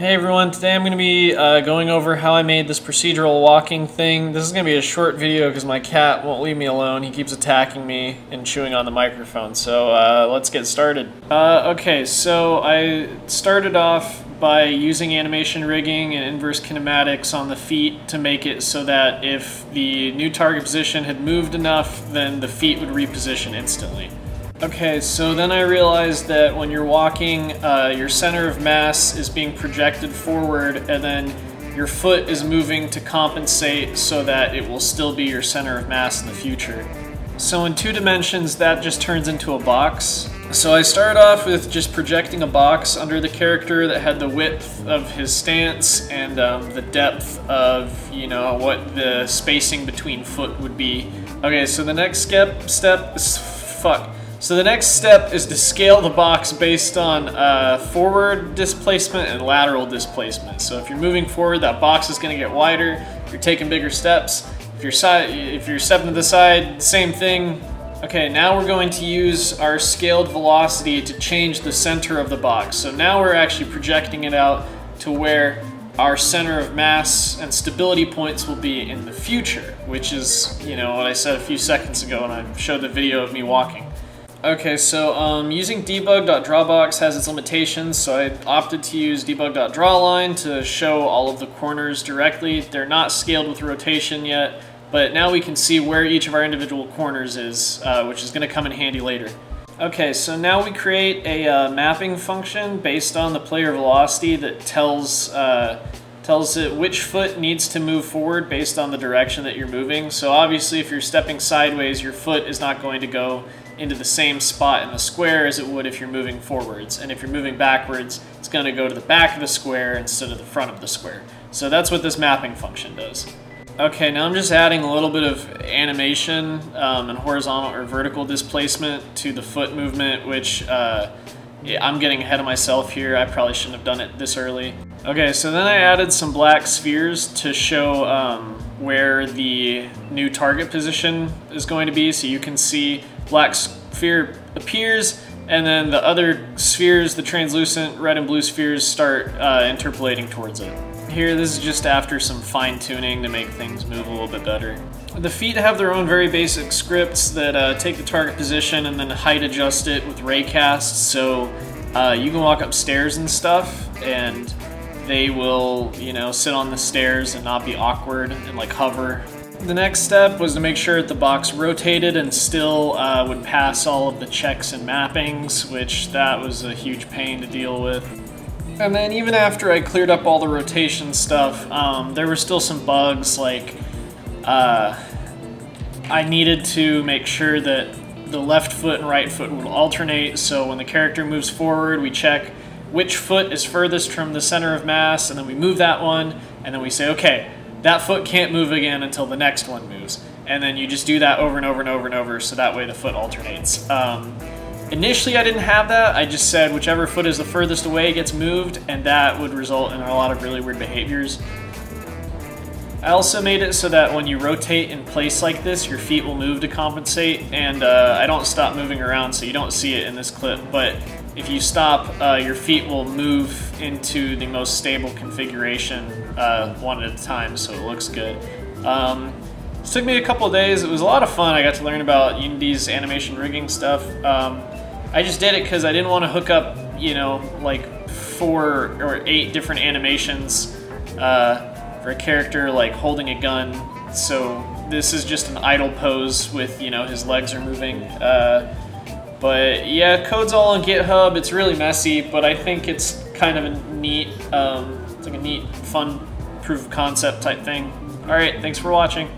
Hey everyone, today I'm going to be uh, going over how I made this procedural walking thing. This is going to be a short video because my cat won't leave me alone. He keeps attacking me and chewing on the microphone. So uh, let's get started. Uh, okay, so I started off by using animation rigging and inverse kinematics on the feet to make it so that if the new target position had moved enough, then the feet would reposition instantly. Okay, so then I realized that when you're walking, uh, your center of mass is being projected forward, and then your foot is moving to compensate so that it will still be your center of mass in the future. So in two dimensions, that just turns into a box. So I started off with just projecting a box under the character that had the width of his stance and um, the depth of, you know, what the spacing between foot would be. Okay, so the next step, step is, fuck. So the next step is to scale the box based on uh, forward displacement and lateral displacement. So if you're moving forward, that box is going to get wider. If you're taking bigger steps, if you're, side, if you're stepping to the side, same thing. Okay, now we're going to use our scaled velocity to change the center of the box. So now we're actually projecting it out to where our center of mass and stability points will be in the future, which is, you know, what I said a few seconds ago when I showed the video of me walking. Okay, so um, using debug.drawbox has its limitations, so I opted to use debug.drawline to show all of the corners directly. They're not scaled with rotation yet, but now we can see where each of our individual corners is, uh, which is going to come in handy later. Okay, so now we create a uh, mapping function based on the player velocity that tells uh, tells it which foot needs to move forward based on the direction that you're moving. So obviously if you're stepping sideways, your foot is not going to go into the same spot in the square as it would if you're moving forwards. And if you're moving backwards, it's going to go to the back of the square instead of the front of the square. So that's what this mapping function does. Okay, now I'm just adding a little bit of animation um, and horizontal or vertical displacement to the foot movement, which uh, I'm getting ahead of myself here. I probably shouldn't have done it this early. Okay, so then I added some black spheres to show um, where the new target position is going to be. So you can see black sphere appears, and then the other spheres, the translucent red and blue spheres, start uh, interpolating towards it. Here, this is just after some fine tuning to make things move a little bit better. The feet have their own very basic scripts that uh, take the target position and then height adjust it with raycast, so uh, you can walk upstairs and stuff, and they will, you know, sit on the stairs and not be awkward and like hover the next step was to make sure that the box rotated and still uh, would pass all of the checks and mappings, which that was a huge pain to deal with. And then even after I cleared up all the rotation stuff, um, there were still some bugs, like uh, I needed to make sure that the left foot and right foot would alternate, so when the character moves forward, we check which foot is furthest from the center of mass, and then we move that one, and then we say, okay, that foot can't move again until the next one moves. And then you just do that over and over and over and over so that way the foot alternates. Um, initially I didn't have that. I just said whichever foot is the furthest away gets moved and that would result in a lot of really weird behaviors. I also made it so that when you rotate in place like this, your feet will move to compensate, and uh, I don't stop moving around so you don't see it in this clip, but if you stop, uh, your feet will move into the most stable configuration uh, one at a time, so it looks good. Um, it took me a couple of days. It was a lot of fun. I got to learn about Unity's animation rigging stuff. Um, I just did it because I didn't want to hook up, you know, like four or eight different animations uh, for a character like holding a gun. So this is just an idle pose with, you know, his legs are moving. Uh, but yeah, code's all on GitHub. It's really messy, but I think it's kind of a neat, um, it's like a neat, fun proof of concept type thing. All right, thanks for watching.